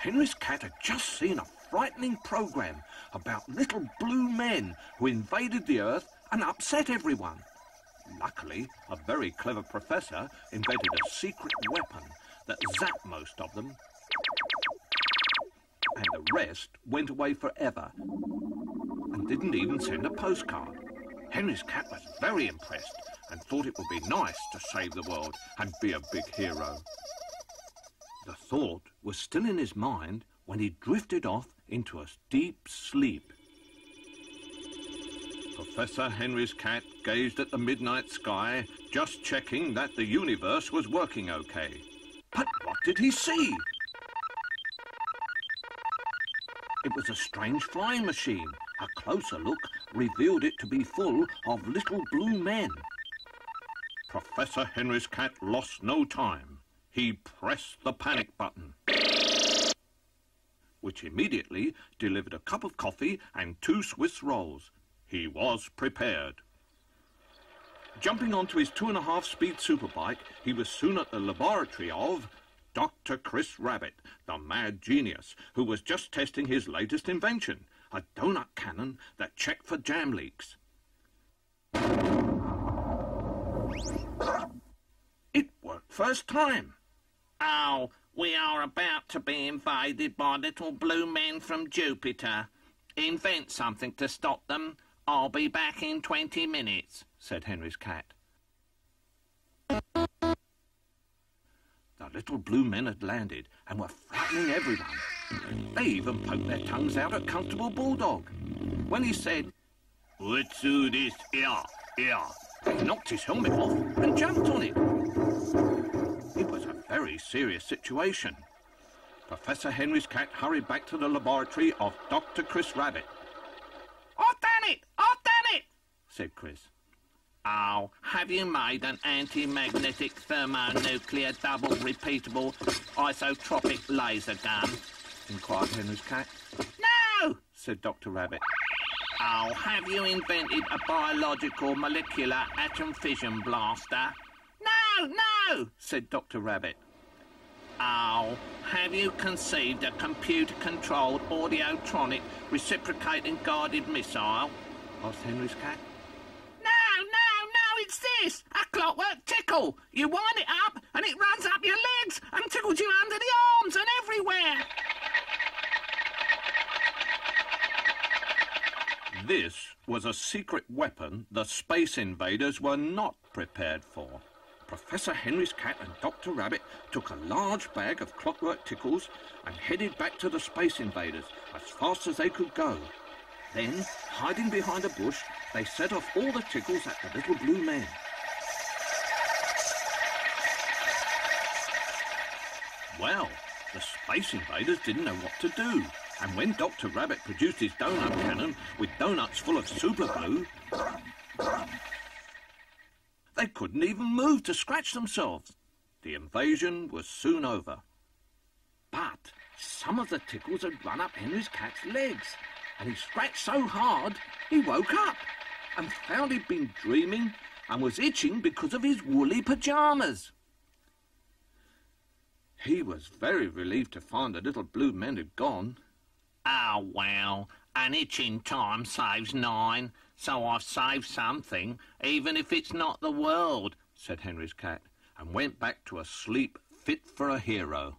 Henry's cat had just seen a frightening program about little blue men who invaded the Earth and upset everyone. Luckily, a very clever professor invented a secret weapon that zapped most of them, and the rest went away forever and didn't even send a postcard. Henry's cat was very impressed and thought it would be nice to save the world and be a big hero. The thought was still in his mind when he drifted off into a deep sleep. Professor Henry's cat gazed at the midnight sky, just checking that the universe was working okay. But what did he see? It was a strange flying machine. A closer look revealed it to be full of little blue men. Professor Henry's cat lost no time. He pressed the panic button, which immediately delivered a cup of coffee and two Swiss rolls. He was prepared. Jumping onto his two and a half speed superbike, he was soon at the laboratory of Dr. Chris Rabbit, the mad genius, who was just testing his latest invention, a donut cannon that checked for jam leaks. It worked first time. Oh, we are about to be invaded by little blue men from Jupiter. Invent something to stop them. I'll be back in 20 minutes, said Henry's cat. The little blue men had landed and were frightening everyone. They even poked their tongues out at Constable Bulldog. When he said, Let's do this here, here, they knocked his helmet off and jumped on it. Very serious situation. Professor Henry's cat hurried back to the laboratory of Dr. Chris Rabbit. I've done it! I've done it! said Chris. Oh, have you made an anti-magnetic thermonuclear double repeatable isotropic laser gun? inquired Henry's cat. No! said Dr. Rabbit. Oh, have you invented a biological molecular atom fission blaster? No, no, said Dr. Rabbit. Oh, have you conceived a computer-controlled audiotronic reciprocating guided missile? asked Henry's cat. No, no, no, it's this! A clockwork tickle! You wind it up and it runs up your legs and tickles you under the arms and everywhere! This was a secret weapon the space invaders were not prepared for. Professor Henry's cat and Dr. Rabbit took a large bag of clockwork tickles and headed back to the space invaders as fast as they could go. Then, hiding behind a bush, they set off all the tickles at the little blue men. Well, the space invaders didn't know what to do. And when Dr. Rabbit produced his donut cannon with donuts full of super glue, they couldn't even move to scratch themselves. The invasion was soon over. But some of the tickles had run up Henry's cat's legs, and he scratched so hard he woke up and found he'd been dreaming and was itching because of his woolly pyjamas. He was very relieved to find the little blue men had gone. Oh, well, an itch in time saves nine, so I've saved something, even if it's not the world, said Henry's cat, and went back to a sleep fit for a hero.